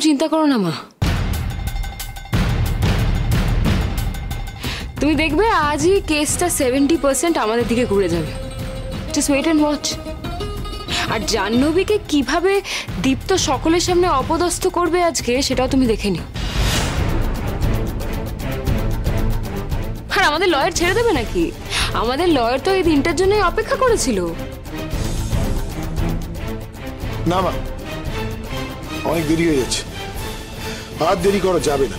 চিন্তা করো না, মা। তুমি দেখবে আজই কেসটা সেভেন্টি পার্সেন্ট আমাদের দিকে ঘুরে যাবে। জাস্ট ওয়েট অ্যান্ড ওয়াচ আর জাহ্নবীকে কীভাবে দীপ্ত সকলের সামনে অপদস্থ করবে আজকে, সেটাও তুমি দেখে নিও। আর আমাদের লয়ার ছেড়ে দেবে নাকি? আমাদের লয়ার তো এই দিনটার জন্য অপেক্ষা করেছিল। না, মা। অনেক দেরি হয়ে যাচ্ছে। আর দেরি করা যাবে না।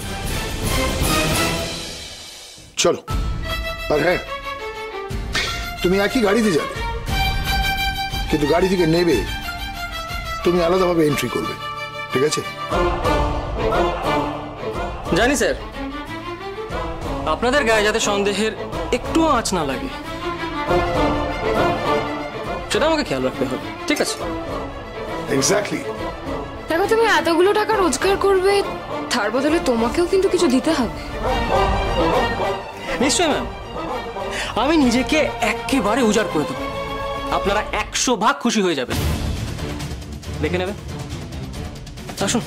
চলো। আর হ্যাঁ তুমি একই গাড়িতে যাবে কিন্তু গাড়ি থেকে নেবে তুমি আলাদাভাবে এন্ট্রি করবে ঠিক আছে? জানি স্যার আপনাদের গায়ে যাতে সন্দেহের একটুও আঁচ না লাগে। সেটা আমাকে খেয়াল রাখতে হবে ঠিক আছে? এক্স্যাক্টলি তুমি এতগুলো টাকা রোজগার করবে, তার বদলে তোমাকেও কিন্তু কিছু দিতে হবে। নিশ্চয় ম্যাম আমি নিজেকে একেবারে উজাড় করে দেবো। আপনারা একশো ভাগ খুশি হয়ে যাবে দেখে নেবেন। আসুন।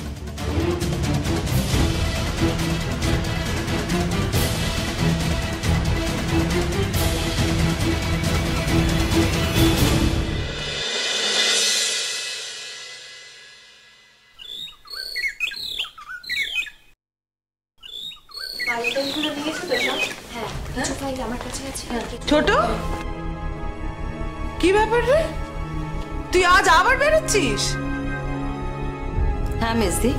ছোট? কি ব্যাপার রে? তুই আজ আবার বেরোচ্ছিস? হ্যাঁ মেসদি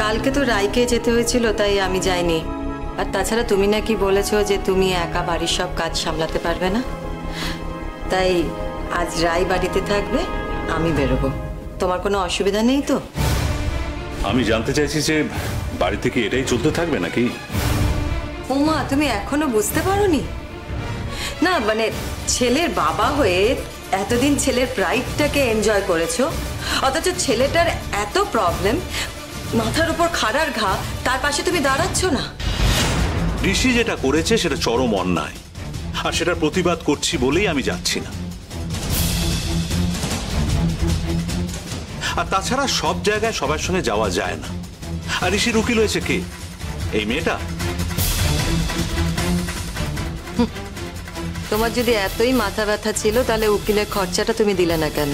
কালকে তো রায়কে যেতে হয়েছিল তাই আমি যাইনি। আর তাছাড়া তুমি নাকি বলেছ যে তুমি একা বাড়ির সব কাজ সামলাতে পারবে না। তাই আজ রায় বাড়িতে থাকবে আমি বেরোবো। তোমার কোনো অসুবিধা নেই তো? আমি জানতে চাইছি যে বাড়ি থেকে এটাই চলতে থাকবে নাকি? উমা তুমি এখনও বুঝতে পারোনি? না মানে ছেলের বাবা হয়ে এতদিন ছেলের প্রাইডটাকে এনজয় করেছ? অথচ ছেলেটার এত প্রবলেম মাথার উপর খাড়ার ঘা, তার পাশে তুমি দাঁড়াচ্ছ না। ঋষি যেটা করেছে, সেটা চরম অন্যায়। আর সেটার প্রতিবাদ করছি বলেই আমি যাচ্ছি না। আর তাছাড়া সব জায়গায় সবার সঙ্গে যাওয়া যায় না। আর ঋষির উকিল হয়েছে কে? এই মেয়েটা? তোমার যদি এতই মাথা ব্যথা ছিল, তাহলে উকিলের খরচাটা তুমি দিলে না কেন?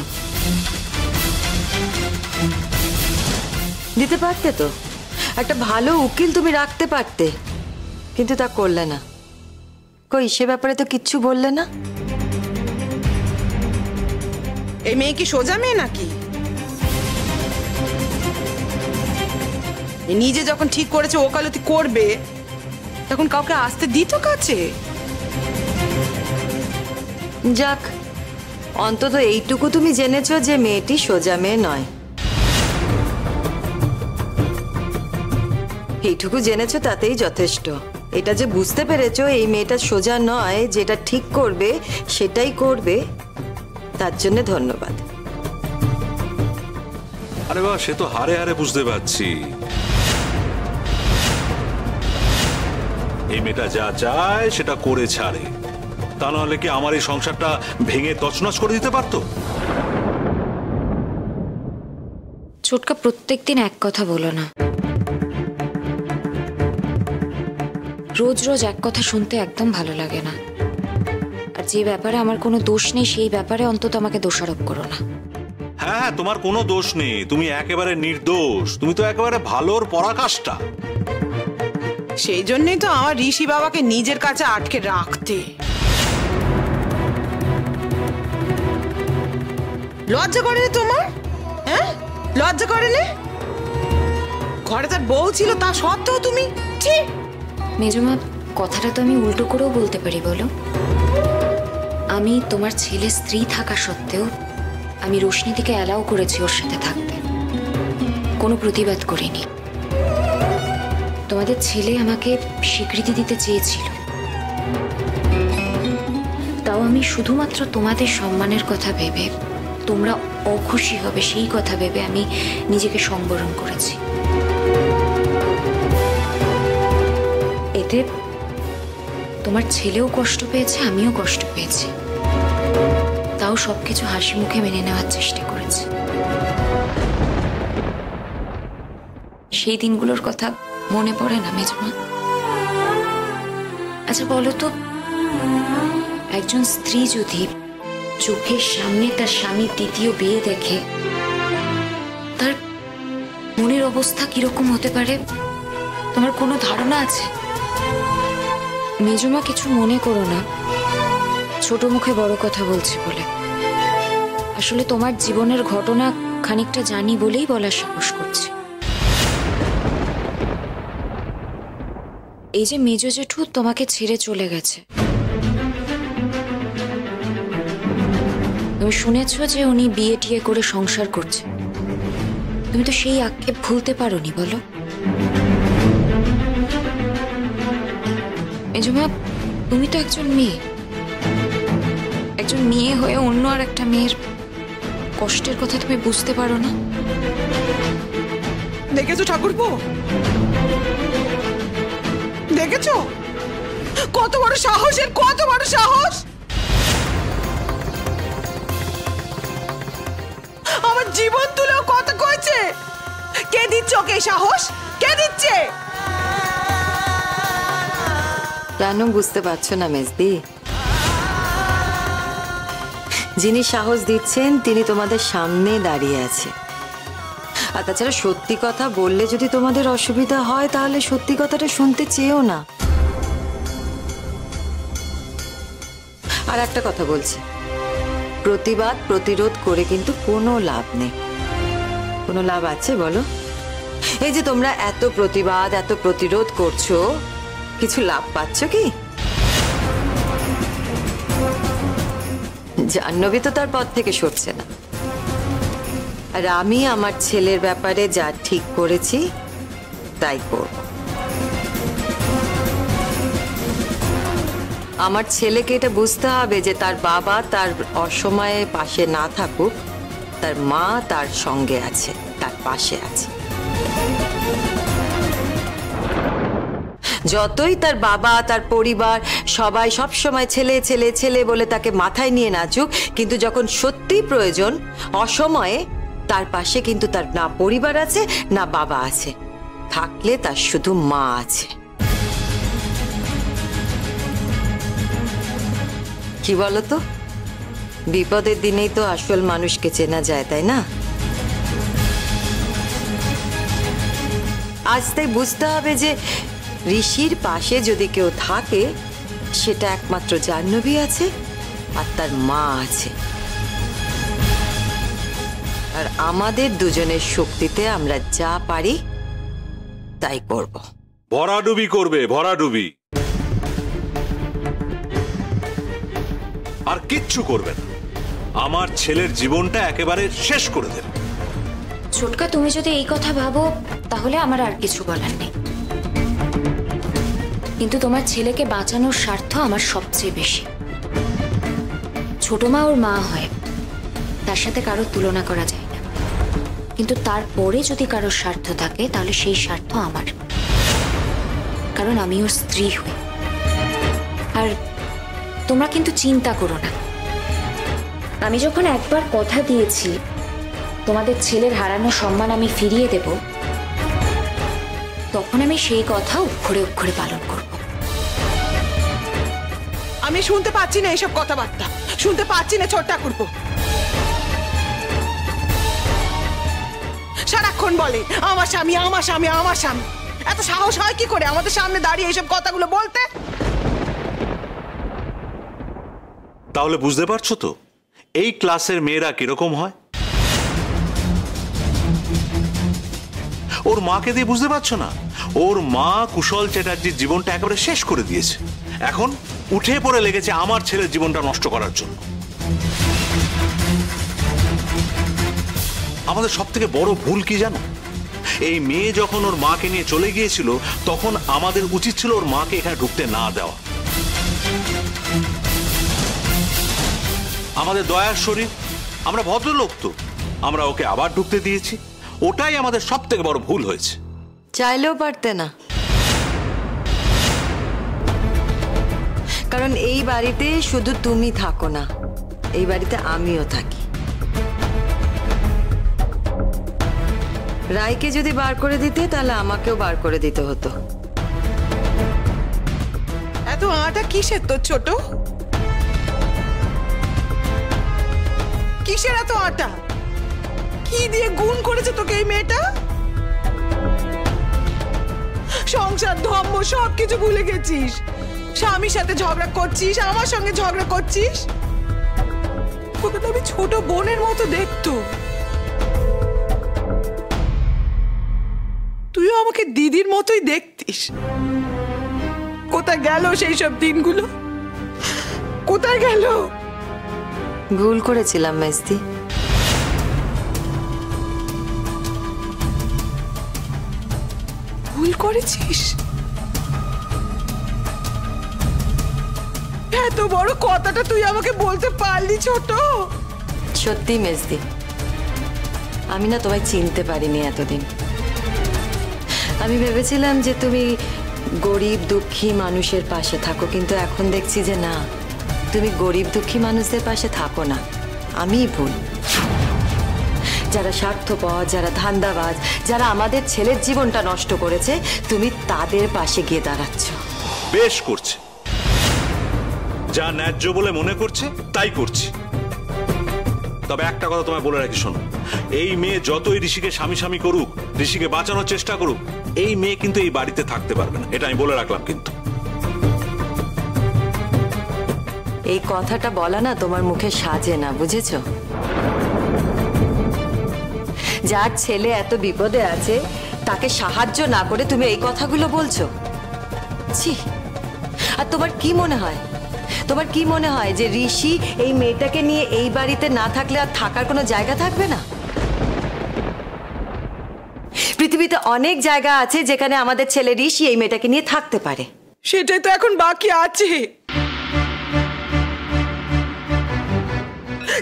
দিতে পারতে তো। একটা ভালো উকিল তুমি রাখতে পারতে, কিন্তু তা করলে না। কই, সে ব্যাপারে তো কিচ্ছু বললে না? এই মেয়ে কি সোজা মেয়ে নাকি? নিজে যখন ঠিক করেছে ওকালতি করবে, তখন কাউকে আসতে দিত কাছে? যাক, অন্তত এইটুকু তুমি জেনেছো যে মেয়েটি সোজা মেয়ে নয়। এইটুকু জেনেছো তাতেই যথেষ্ট। এটা যে বুঝতে পেরেছ এই মেয়েটা সোজা নয়, যেটা ঠিক করবে, সেটাই করবে, তার জন্য ধন্যবাদ। আরে বাবা সে তো হারে হারে বুঝতে পারছি। এই মেয়েটা যা চায়, সেটা করে ছাড়ে। তা নাহলে কি আমার এই সংসারটা ভেঙে তছনছ করে দিতে পারতো? ছোটকা প্রত্যেকদিন এক কথা বলো না। রোজ রোজ এক কথা শুনতে একদম ভালো লাগে না। আর যে ব্যাপারে আমার কোনো দোষ নেই সেই ব্যাপারে অন্তত আমাকে দোষারোপ করো না। হ্যাঁ হ্যাঁ তোমার কোনো দোষ নেই। তুমি একেবারে নির্দোষ। তুমি তো একেবারে ভালোর পরাকাষ্ঠা। সেই জন্যই তো আমার ঋষি বাবাকে নিজের কাছে আটকে রাখতে। লজ্জা করে রে তোমার? হ্যাঁ? লজ্জা করে নে ঘরে তার বউ ছিল, তা সত্ত্বেও তুমি? ঠিক মেজমা, কথাটা তো আমি উল্টো করেও বলতে পারি, বলো। আমি তোমার ছেলে স্ত্রী থাকা সত্ত্বেও আমি রোশনীদিকে অ্যালাউ করেছি ওর সাথে থাকতে। কোনো প্রতিবাদ করিনি। তোমাদের ছেলে আমাকে স্বীকৃতি দিতে চেয়েছিল। তাও আমি শুধুমাত্র তোমাদের সম্মানের কথা ভেবে তোমরা অখুশি হবে, সেই কথা ভেবে আমি নিজেকে সম্বরণ করেছি। এতে তোমার ছেলেও কষ্ট পেয়েছে, আমিও কষ্ট পেয়েছি। তাও সবকিছু হাসি মুখে মেনে নেওয়ার চেষ্টা করেছি। সেই দিনগুলোর কথা মনে পড়ে না, মেজমা? আচ্ছা বলো তো, একজন স্ত্রী যদি চোখের সামনে তার স্বামীর দ্বিতীয় বিয়ে দেখে। তার মনের অবস্থা কীরকম হতে পারে? তোমার কোনো ধারণা আছে? মেজমা কিছু মনে করো না। ছোট মুখে বড় কথা বলছি বলে। আসলে তোমার জীবনের ঘটনা খানিকটা জানি বলেই বলার সাহস করছি। এই যে মেজ জেঠু তোমাকে ছেড়ে চলে গেছে। তুমি শুনেছ যে উনি বিয়ে টিয়ে করে সংসার করছে? তুমি তো সেই আক্ষেপ ভুলতে পারোনি, বলো। তুমি তো একজন মেয়ে। একজন মেয়ে হয়ে অন্য আর একটা মেয়ের কষ্টের কথা তুমি বুঝতে পারো না? দেখেছ ঠাকুরপো? দেখেছ? কত বড় সাহসের কত বড় সাহস! জীবন তুলেও কথা কয়েছে কে দিচ্ছে ওকে সাহস? কে দিচ্ছে? কেন বুঝতে পারছ না, মেজদি? যিনি সাহস দিচ্ছেন, তিনি তোমাদের সামনে দাঁড়িয়ে আছে। আর তাছাড়া সত্যি কথা বললে যদি তোমাদের অসুবিধা হয়, তাহলে সত্যি কথাটা শুনতে চেয়েও না। আর একটা কথা বলছি। প্রতিবাদ, প্রতিরোধ করে কিন্তু কোনো লাভ নেই। কোনো লাভ আছে বলো? এই যে তোমরা এত প্রতিবাদ, এত প্রতিরোধ করছ, কিছু লাভ পাচ্ছ কি? জাহ্নবী তো তার পথ থেকে সরছে না। আর আমি আমার ছেলের ব্যাপারে যা ঠিক করেছি, তাই করব। আমার ছেলেকে এটা বুঝতে হবে যে তার বাবা তার অসময়ে পাশে না থাকুক, তার মা তার সঙ্গে আছে, তার পাশে আছে। যতই তার বাবা, তার পরিবার, সবাই সব সময় ছেলে ছেলে ছেলে বলে তাকে মাথায় নিয়ে নাচুক, কিন্তু যখন সত্যি প্রয়োজন, অসময়ে তার পাশে কিন্তু তার না পরিবার আছে, না বাবা আছে। থাকলে তার শুধু মা আছে। কি বলতো? বিপদের দিনেই তো আসল মানুষকে চেনা যায়, তাই না? আজ তাই বুঝতে হবে যে ঋষির পাশে যদি কেউ থাকে, সেটা একমাত্র জাহ্নবী আছে আর তার মা আছে। আর আমাদের দুজনের শক্তিতে আমরা যা পারি, তাই করব। ভরাডুবি করবে, ভরাডুবি। কিচ্ছু করবে না। আমার ছেলের জীবনটা একেবারে শেষ করে দেবে। ছোটকা, তুমি যদি এই কথা ভাবো, তাহলে আমার আর কিছু বলার নেই। কিন্তু তোমার ছেলেকে বাঁচানোর স্বার্থ আমার সবচেয়ে বেশি। ছোট মা ওর মা হয়। তার সাথে কারও তুলনা করা যায় না। কিন্তু তারপরে যদি কারোর স্বার্থ থাকে, তাহলে সেই স্বার্থ আমার। কারণ আমি ওর স্ত্রী হই। আর তোমরা কিন্তু চিন্তা করো না। আমি যখন একবার কথা দিয়েছি তোমাদের ছেলের হারানো সম্মান আমি ফিরিয়ে দেব তখন আমি সেই কথা অক্ষরে অক্ষরে পালন করব। আমি শুনতে পাচ্ছি না এসব কথাবার্তা। শুনতে পাচ্ছি না ছোট ঠাকুরপো। সারাক্ষণ বলে আমার স্বামী আমার স্বামী আমার স্বামী। এত সাহস হয় কি করে আমাদের সামনে দাঁড়িয়ে এইসব কথাগুলো বলতে? তাহলে বুঝতে পারছ তো? এই ক্লাসের মেয়েরা কীরকম হয়? ওর মাকে দিয়ে বুঝতে পারছ না? ওর মা কুশল চ্যাটার্জির জীবনটা একেবারে শেষ করে দিয়েছে। এখন উঠে পড়ে লেগেছে আমার ছেলের জীবনটা নষ্ট করার জন্য। আমাদের সব থেকে বড় ভুল কি জানো? এই মেয়ে যখন ওর মাকে নিয়ে চলে গিয়েছিল, তখন আমাদের উচিত ছিল ওর মাকে এখানে ঢুকতে না দেওয়া। আমাদের দয়ার শরীর। আমরা ভদ্রলোক তো। আমরা ওকে আবার ঢুকতে দিয়েছি। ওটাই আমাদের সব থেকে বড় ভুল হয়েছে। চাইলেও পারতে না। কারণ এই বাড়িতে শুধু তুমি থাকো না এই বাড়িতে আমিও থাকি। রায়কে যদি বার করে দিতে তাহলে আমাকেও বার করে দিতে হতো। এত আটা কিসের তোর ছোট? কিসের এত আটা? কি দিয়ে গুণ করেছে তোকে এই মেয়েটা? সংসার ধর্ম সব কিছু ভুলে গেছিস। স্বামীর সাথে ঝগড়া করছিস, আমার সঙ্গে ঝগড়া করছিস? ওকে তো আমি ছোট বোনের মতো দেখতো। তুইও আমাকে দিদির মতোই দেখতিস। কোথায় গেল সেই সব দিনগুলো? কোথায় গেল? ভুল করেছিলাম মেজদি ভুল করেছিস? এত বড় কথাটা তুই আমাকে বলতে পারলি ছোট। সত্যি মেজদি আমি না তোমায় চিনতে পারিনি এতদিন। আমি ভেবেছিলাম যে তুমি গরিব দুঃখী মানুষের পাশে থাকো কিন্তু এখন দেখছি যে না। তুমি গরিব দুঃখী মানুষদের পাশে থাকো না। আমিই ভুল। যারা স্বার্থপর, যারা ধান্দাবাজ, যারা আমাদের ছেলের জীবনটা নষ্ট করেছে, তুমি তাদের পাশে গিয়ে দাঁড়াচ্ছ। বেশ করছে। যা ন্যায্য বলে মনে করছে, তাই করছি। তবে একটা কথা তোমায় বলে রাখি, শোনো। এই মেয়ে যতই ঋষিকে স্বামী স্বামী করুক, ঋষিকে বাঁচানোর চেষ্টা করুক, এই মেয়ে কিন্তু এই বাড়িতে থাকতে পারবে না। এটা আমি বলে রাখলাম কিন্তু। এই কথাটা বলা না তোমার মুখে সাজে না, বুঝেছ? যার ছেলে এত বিপদে আছে, তাকে সাহায্য না করে তুমি এই কথাগুলো বলছো? আর তোমার কি মনে হয়? তোমার কি মনে হয় যে ঋষি এই মেয়েটাকে নিয়ে এই বাড়িতে না থাকলে আর থাকার কোনো জায়গা থাকবে না? পৃথিবীতে অনেক জায়গা আছে যেখানে আমাদের ছেলে ঋষি এই মেয়েটাকে নিয়ে থাকতে পারে। সেটাই তো এখন বাকি আছে।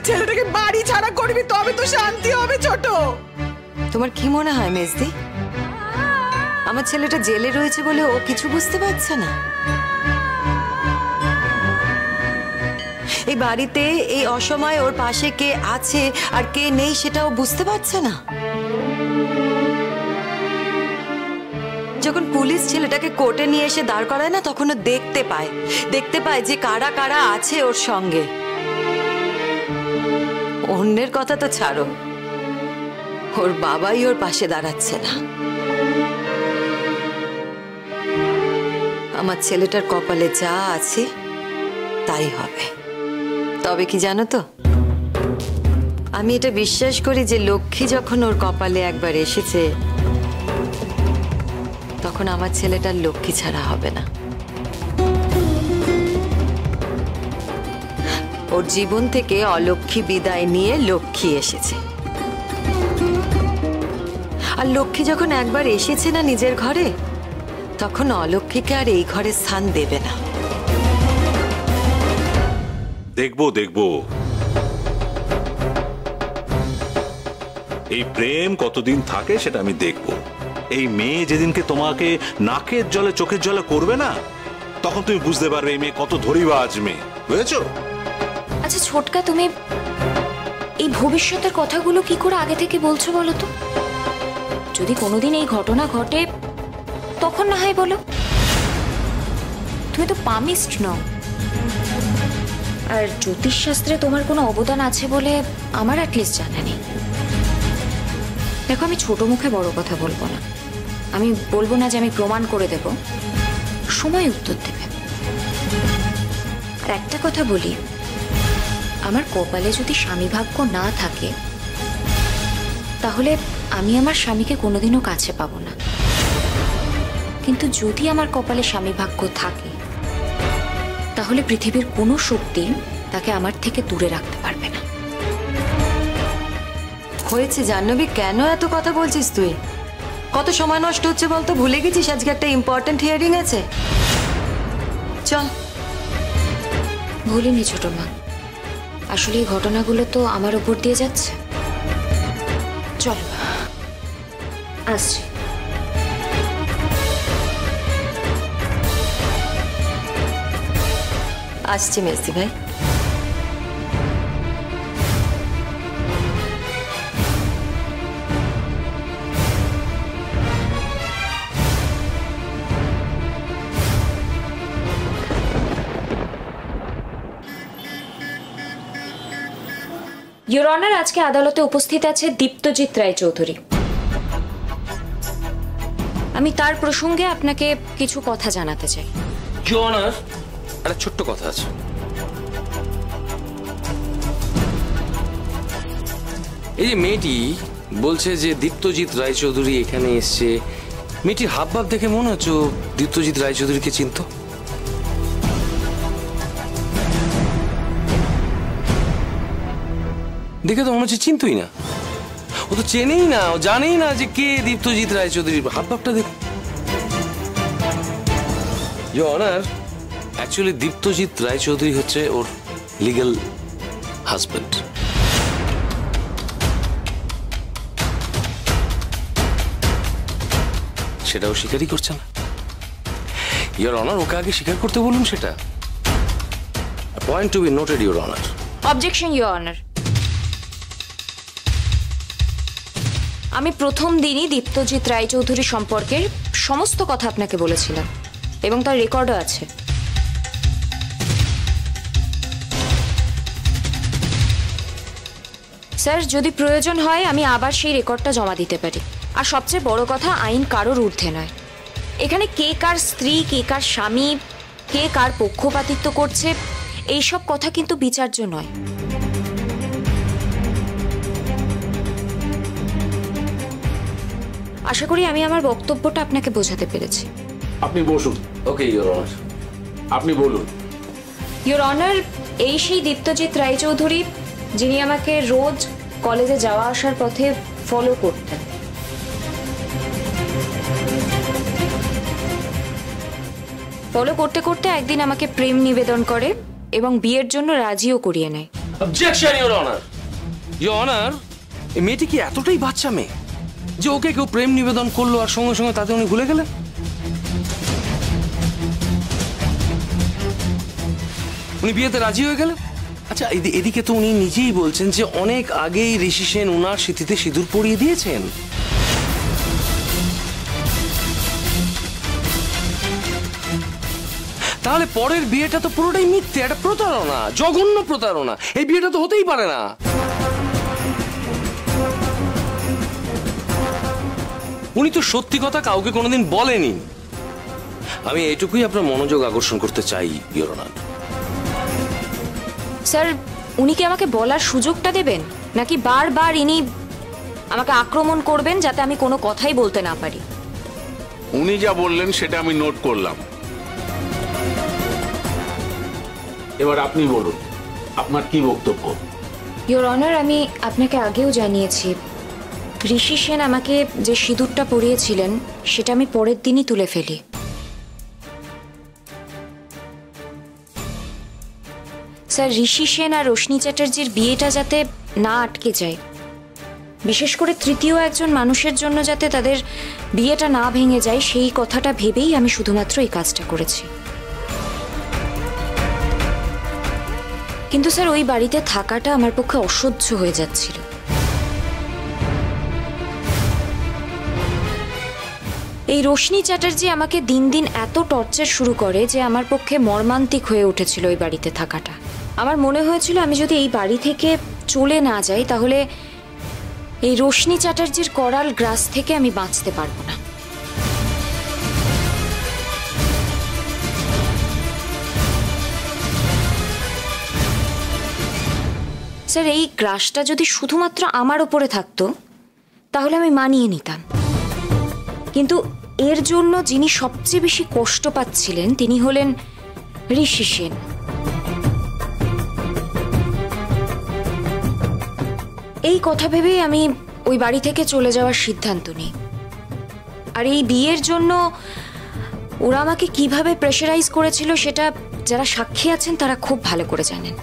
ছেলেটাকে বাড়ি ছাড়া করবি, তবে তো শান্তি হবে ছোট। তোমার কি মনে হয়, মেজদি? আমার ছেলেটা জেলে রয়েছে বলে ও কিছু বুঝতে পারছে না। এই বাড়িতে এই অসময়ে ওর পাশে কে আছে আর কে নেই সেটা ও বুঝতে পারছে না। যখন পুলিশ ছেলেটাকে কোর্টে নিয়ে এসে দাঁড় করায় না তখন দেখতে পায়। দেখতে পায় যে কারা কারা আছে ওর সঙ্গে। অন্যের কথা তো ছাড়ো। ওর বাবাই ওর পাশে দাঁড়াচ্ছে না। আমার ছেলেটার কপালে যা আছে, তাই হবে। তবে কি জানো তো? আমি এটা বিশ্বাস করি যে লক্ষ্মী যখন ওর কপালে একবার এসেছে, তখন আমার ছেলেটার লক্ষ্মী ছাড়া হবে না। ওর জীবন থেকে অলক্ষ্মী বিদায় নিয়ে লক্ষ্মী এসেছে। আর লক্ষ্মী যখন একবার এসেছে না নিজের ঘরে, তখন অলক্ষ্মীকে আর এই ঘরে স্থান দেবে না। দেখব দেখব। এই প্রেম কতদিন থাকে সেটা আমি দেখব। এই মেয়ে যেদিনকে তোমাকে নাকের জলে, চোখের জলে করবে না, তখন তুমি বুঝতে পারবে এই মেয়ে কত ধরিবাজ মেয়ে। বুঝেছ? আচ্ছা ছোটকা, তুমি এই ভবিষ্যতের কথাগুলো কি করে আগে থেকে বলছো বলো তো? যদি কোনোদিন এই ঘটনা ঘটে, তখন না হয় বলো। তুমি তো পামিস্ট নও। আর জ্যোতিষশাস্ত্রে তোমার কোনো অবদান আছে বলে আমার অ্যাটলিস্ট জানা নেই। দেখো, আমি ছোট মুখে বড় কথা বলব না। আমি বলব না যে আমি প্রমাণ করে দেব। সময় উত্তর দেবে। আর একটা কথা বলি আমার কপালে যদি স্বামী ভাগ্য না থাকে তাহলে আমি আমার স্বামীকে কোনোদিনও কাছে পাবো না। কিন্তু যদি আমার কপালে স্বামী ভাগ্য থাকে তাহলে পৃথিবীর কোনো শক্তি তাকে আমার থেকে দূরে রাখতে পারবে না। হয়েছে জাহ্নবী কেন এত কথা বলছিস তুই? কত সময় নষ্ট হচ্ছে বলতো? ভুলে গেছিস আজকে একটা ইম্পর্ট্যান্ট হিয়ারিং আছে? চল। ভুলিনি ছোট মা। আসলে এই ঘটনাগুলো তো আমার ওপর দিয়ে যাচ্ছে। চল আসছি। আসছি মেসি ভাই। ইয়োর অনার আজকে আদালতে উপস্থিত আছে দীপ্তজিৎ রায় চৌধুরী আমি তার প্রসঙ্গে আপনাকে কিছু কথা জানাতে চাই। একটা ছোট্ট কথা আছে। এই যে মেয়েটি বলছে যে দীপ্তজিৎ রায়চৌধুরী এখানে এসছে, মেয়েটির হাব ভাব দেখে মনে হচ্ছে দীপ্তজিৎ রায়চৌধুরীকে চিনত। দেখে তো মনে হচ্ছে চিনতই না। ও তো চেনেই না, ও জানেই না যে কে দীপ্তজিৎ রায়চৌধুরীর হাব ভাবটা দেখুন ইয়ে অনার অ্যাকচুয়ালি দীপ্তজিৎ রায়চৌধুরী হচ্ছে ওর লিগ্যাল হাজব্যান্ড সেটাও স্বীকারই করছে না। ইয়োর অনার ওকে আগে স্বীকার করতে বলুন সেটা। Point to be noted your honour objection your honour আমি প্রথম দিনই দীপ্তজিৎ রায়চৌধুরী সম্পর্কের সমস্ত কথা আপনাকে বলেছিলাম, এবং তার রেকর্ডও আছে। স্যার, যদি প্রয়োজন হয়, আমি আবার সেই রেকর্ডটা জমা দিতে পারি। আর সবচেয়ে বড় কথা, আইন কারোর ঊর্ধ্বে নয়। এখানে কে কার স্ত্রী, কে কার স্বামী, কে কার পক্ষপাতিত্ব করছে, এইসব কথা কিন্তু বিচার্য নয়। আশা করি আমি আমার বক্তব্যটা আপনাকে বোঝাতে পেরেছি। আপনি বসুন। ওকে ইয়োর অনার আপনি বলুন। ইয়োর অনার এই সেই দীপ্তজিৎ রায়চৌধুরী যিনি আমাকে রোজ কলেজে যাওয়া আসার পথে ফলো করতেন। ফলো করতে করতে একদিন আমাকে প্রেম নিবেদন করে এবং বিয়ের জন্য রাজিও করিয়ে নেয়। Objection your honour your honour এই মেয়েটি কি এতটাই বাচ্চা মেয়ে? যে ওকে কেউ প্রেম নিবেদন করল আর সঙ্গে সঙ্গে তাতে উনি ভুলে গেলেন? উনি বিয়েতে রাজি হয়ে গেলেন? আচ্ছা এদি- এদিকে তো উনি নিজেই বলছেন যে অনেক আগেই ঋষি সেন ওনার স্মৃতিতে সিঁদুর পরিয়ে দিয়েছেন। তাহলে পরের বিয়েটা তো পুরোটাই মিথ্যে, একটা প্রতারণা, জঘন্য প্রতারণা। এই বিয়েটা তো হতেই পারে না। উনি তো সত্যি কথা কাউকে কোনোদিন বলেনি। আমি এইটুকুই আপনার মনোযোগ আকর্ষণ করতে চাই ইয়োরনাথ স্যার উনি কি আমাকে বলার সুযোগটা দেবেন? নাকি বারবার ইনি আমাকে আক্রমণ করবেন যাতে আমি কোনো কথাই বলতে না পারি? উনি যা বললেন সেটা আমি নোট করলাম। এবার আপনি বলুন আপনার কি বক্তব্য? ইয়োর অনার আমি আপনাকে আগেও জানিয়েছি ঋষি সেন আমাকে যে সিঁদুরটা পরিয়েছিলেন, সেটা আমি পরের দিনই তুলে ফেলি। স্যার, ঋষি সেন আর রোশনি চ্যাটার্জির বিয়েটা যাতে না আটকে যায়। বিশেষ করে তৃতীয় একজন মানুষের জন্য যাতে তাদের বিয়েটা না ভেঙে যায়, সেই কথাটা ভেবেই আমি শুধুমাত্র এই কাজটা করেছি। কিন্তু স্যার, ওই বাড়িতে থাকাটা আমার পক্ষে অসহ্য হয়ে যাচ্ছিল। এই রশ্মি চ্যাটার্জি আমাকে দিন দিন এত টর্চার শুরু করে যে আমার পক্ষে মর্মান্তিক হয়ে উঠেছিল ওই বাড়িতে থাকাটা। আমার মনে হয়েছিল আমি যদি এই বাড়ি থেকে চলে না যাই, তাহলে এই রোশনি চ্যাটার্জির করাল গ্রাস থেকে আমি বাঁচতে পারব না। স্যার, এই গ্রাসটা যদি শুধুমাত্র আমার ওপরে থাকতো, তাহলে আমি মানিয়ে নিতাম। কিন্তু এর জন্য যিনি সবচেয়ে বেশি কষ্ট পাচ্ছিলেন, তিনি হলেন ঋষি সেন। এই কথা ভেবেই আমি ওই বাড়ি থেকে চলে যাওয়ার সিদ্ধান্ত নিই। আর এই বিয়ের জন্য ওরা আমাকে কীভাবে প্রেশারাইজ করেছিল সেটা যারা সাক্ষী আছেন, তারা খুব ভালো করে জানেন।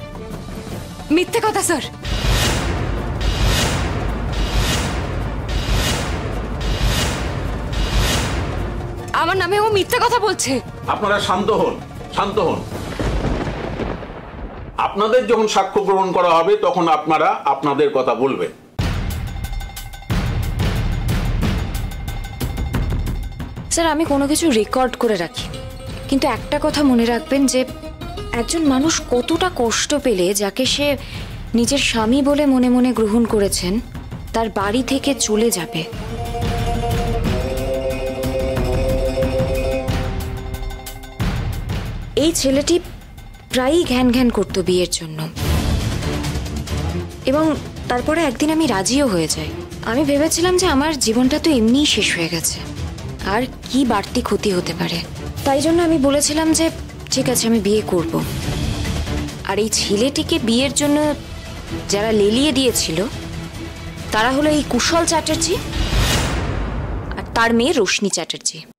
মিথ্যে কথা, স্যার। আমার নামে ও মিথ্যে কথা বলছে। আপনারা শান্ত হন শান্ত হন। আপনাদের যখন সাক্ষ্য গ্রহণ করা হবে তখন আপনারা আপনাদের কথা বলবেন। স্যার আমি কোনো কিছু রেকর্ড করে রাখি। কিন্তু একটা কথা মনে রাখবেন যে একজন মানুষ কতটা কষ্ট পেলে যাকে সে নিজের স্বামী বলে মনে মনে গ্রহণ করেছেন তার বাড়ি থেকে চলে যাবে। এই ছেলেটি প্রায়ই ঘ্যান ঘ্যান করতো বিয়ের জন্য। এবং তারপরে একদিন আমি রাজিও হয়ে যাই। আমি ভেবেছিলাম যে আমার জীবনটা তো এমনিই শেষ হয়ে গেছে। আর কি বাড়তি ক্ষতি হতে পারে? তাই জন্য আমি বলেছিলাম যে, ঠিক আছে, আমি বিয়ে করব। আর এই ছেলেটিকে বিয়ের জন্য যারা লেলিয়ে দিয়েছিল, তারা হলো এই কুশল চ্যাটার্জি আর তার মেয়ে রোশনি চ্যাটার্জি।